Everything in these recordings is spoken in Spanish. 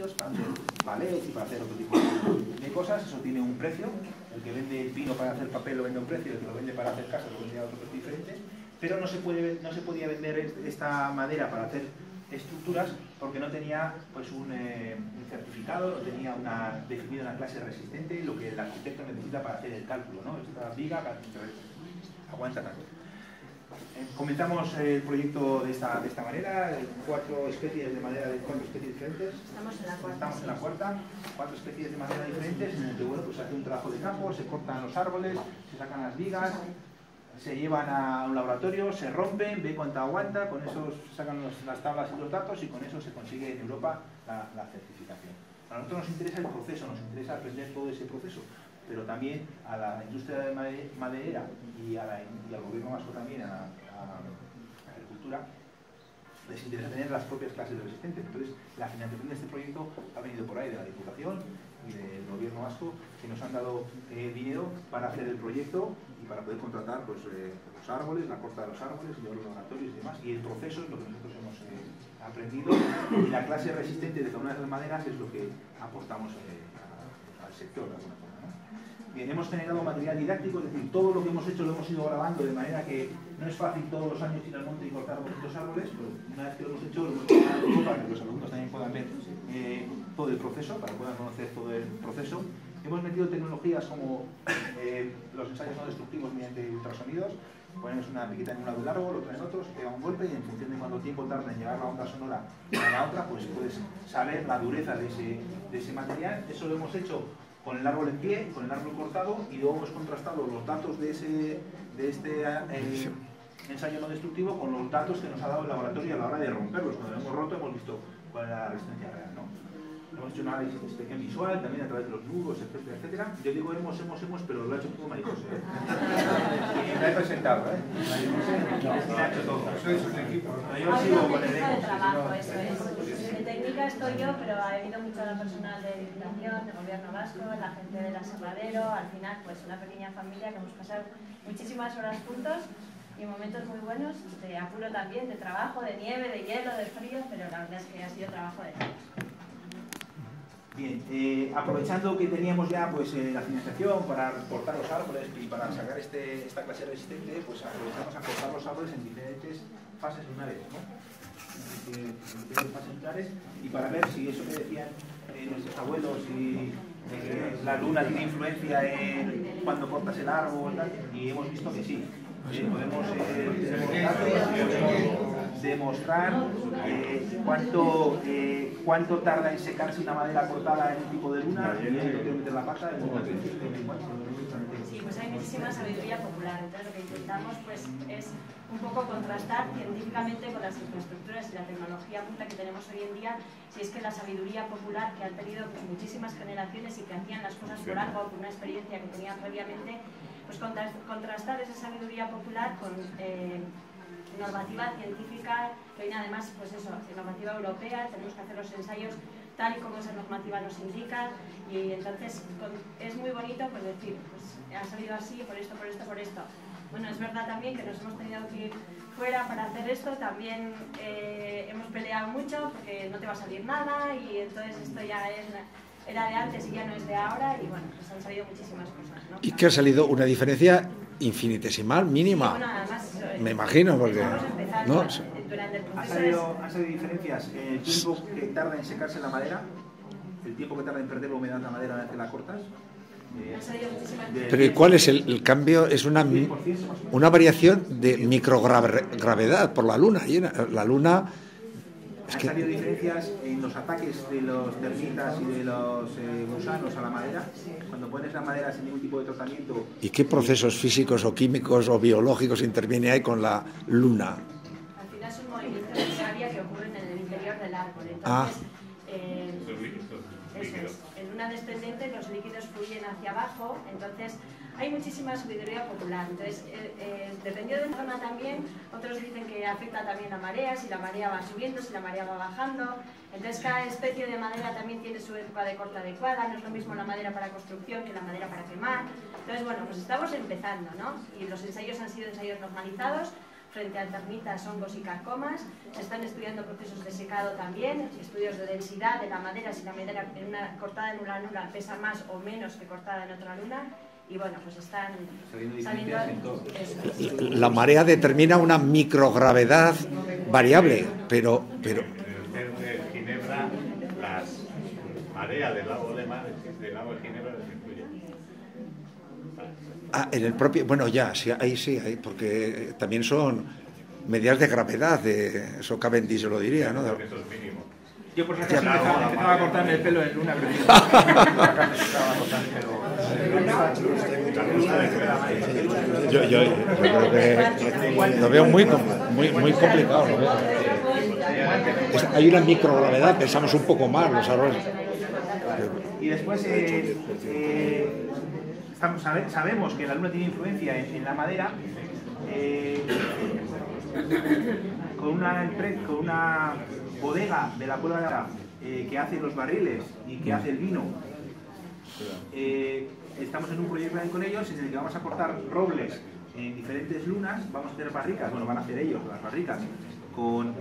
sitios hacer palets y para hacer otro tipo de cosas. Eso tiene un precio. El que vende el pino para hacer papel lo vende a un precio, el que lo vende para hacer casas lo vende a otro precio diferente. Pero no se, puede, no se podía vender esta madera para hacer estructuras porque no tenía pues un, eh, certificado, no tenía una, definida una clase resistente, lo que el arquitecto necesita para hacer el cálculo. ¿no? Esta viga aguanta tanto. Comenzamos el proyecto de esta, de esta manera, cuatro especies de madera de cuatro especies diferentes. Estamos en la cuarta. Estamos en la cuarta, cuatro especies de madera diferentes en el que bueno, pues se hace un trabajo de campo, se cortan los árboles, se sacan las vigas, se llevan a un laboratorio, se rompen, ve cuánta aguanta, con eso se sacan las tablas y los datos y con eso se consigue en Europa la, certificación. A nosotros nos interesa el proceso, nos interesa aprender todo ese proceso, pero también a la industria de maderera y, al gobierno vasco también, a, la agricultura, les interesa tener las propias clases de resistentes. Entonces, la financiación de este proyecto ha venido por ahí, de la Diputación y del Gobierno vasco, que nos han dado eh, dinero para hacer el proyecto para poder contratar pues, eh, los árboles, la corta de los árboles, y los laboratorios y demás. Y el proceso es lo que nosotros hemos eh, aprendido y la clase resistente de cada de las maderas es lo que aportamos eh, sector de alguna forma. Bien, hemos generado material didáctico, es decir, todo lo que hemos hecho lo hemos ido grabando de manera que no es fácil todos los años ir al monte y cortar los árboles, pero una vez que lo hemos hecho lo hemos grabado para que los alumnos también puedan ver todo el proceso, para que puedan conocer todo el proceso Hemos metido tecnologías como eh, los ensayos no destructivos mediante ultrasonidos. Ponemos una piquita en un lado del árbol, otra en otro, se pega un golpe y en función de cuánto tiempo tarda en llegar la onda sonora a la otra, pues puedes saber la dureza de ese, de ese material. Eso lo hemos hecho con el árbol en pie, con el árbol cortado y luego hemos contrastado los datos de, ese, de este eh, ensayo no destructivo con los datos que nos ha dado el laboratorio a la hora de romperlos. Cuando lo hemos roto hemos visto cuál era la resistencia real. ¿no? hemos hecho un análisis de inspección visual, también a través de los nudos, etcétera, etcétera. Yo digo hemos, hemos, hemos, pero lo ha hecho todo Maricose, ¿eh? y me he presentado, ¿eh? No, ha hecho todo. Sois un equipo. Yo sigo con el de trabajo, eso es. En técnica estoy yo, pero ha habido mucho personal de Diputación, de Gobierno Vasco, la gente del aserradero, al final, pues una pequeña familia que hemos pasado muchísimas horas juntos y momentos muy buenos, de apuro también, de trabajo, de nieve, de hielo, de frío, pero la verdad es que ha sido trabajo de todos. Bien, eh, aprovechando que teníamos ya pues, eh, la financiación para cortar los árboles y para sacar este, esta clase resistente, pues aprovechamos a cortar los árboles en diferentes fases lunares, ¿no? En diferentes y para ver si eso que decían eh, nuestros abuelos y la luna tiene influencia en cuando cortas el árbol y hemos visto que sí. podemos, demostrar eh, cuánto, eh, cuánto tarda en secarse una madera cortada en un tipo de luna y que meter la pata Sí, pues hay muchísima sabiduría popular, entonces lo que intentamos pues es un poco contrastar científicamente con las infraestructuras y la tecnología punta que tenemos hoy en día, si es que la sabiduría popular que han tenido pues, muchísimas generaciones y que hacían las cosas por algo, por una experiencia que tenían previamente, pues contrastar esa sabiduría popular con eh, normativa científica, que viene además, pues eso, normativa europea, tenemos que hacer los ensayos tal y como esa normativa nos indica y entonces es muy bonito pues decir, pues ha salido así por esto, por esto, por esto. Bueno, es verdad también que nos hemos tenido que ir fuera para hacer esto, también eh, hemos peleado mucho porque no te va a salir nada y entonces esto ya es, era de antes y ya no es de ahora y bueno, pues han salido muchísimas cosas. ¿no? ¿Y qué ha salido? ¿Una diferencia infinitesimal, mínima. Me imagino, porque... ¿no? ¿Ha salido, ¿Ha salido diferencias en el tiempo que tarda en secarse la madera? ¿El tiempo que tarda en perder la humedad la madera una vez que la cortas? Pero ¿y cuál es el, cambio? Es una, una variación de microgravedad por la luna. La luna ¿Han salido diferencias en los ataques de los termitas y de los eh, gusanos a la madera? Cuando pones la madera sin ningún tipo de tratamiento... ¿Y qué procesos físicos o químicos o biológicos interviene ahí con la luna? Al final son movimientos de savia que ocurren en el interior del árbol. Entonces, ah. eh, eso es. En luna descendente los líquidos fluyen hacia abajo, entonces hay muchísima sabiduría popular. Entonces, eh, eh, dependiendo de la zona también, otros dicen que afecta también la marea, si la marea va subiendo, si la marea va bajando. Entonces, cada especie de madera también tiene su época de corte adecuada, no es lo mismo la madera para construcción que la madera para quemar. Entonces, bueno, pues estamos empezando, ¿no? Y los ensayos han sido ensayos normalizados frente a termitas, hongos y carcomas. Se están estudiando procesos de secado también, estudios de densidad de la madera, si la madera en una, cortada en una luna pesa más o menos que cortada en otra luna. Y bueno, pues están saliendo... La marea determina una microgravedad variable, pero... pero... En Ginebra, las mareas del lago de mar, del lago de Ginebra Ah, en el propio, bueno, ya, sí, ahí sí, ahí, porque también son medidas de gravedad, de, eso Cavendish lo diría, ¿no? Yo por si acaso empezaba, empezaba, a cortarme el pelo en luna, pero yo, yo, yo creo que lo veo muy, muy, muy complicado. Lo veo. Hay una microgravedad, pensamos un poco más los árboles. Y después eh, eh, sabemos que la luna tiene influencia en, la madera eh, con, una, con una bodega de la cueva eh, que hace los barriles y que hace el vino. Eh, estamos en un proyecto con ellos en el que vamos a cortar robles en diferentes lunas, vamos a hacer barricas, bueno, van a hacer ellos las barricas, con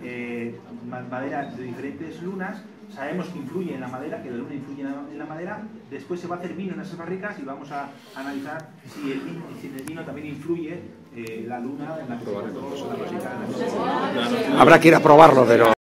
madera de diferentes lunas. Sabemos que influye en la madera, que la luna influye en la madera, después se va a hacer vino en esas barricas y vamos a analizar si, el vino, si en el vino también influye eh, la luna en la Habrá que ir a probarlo, pero...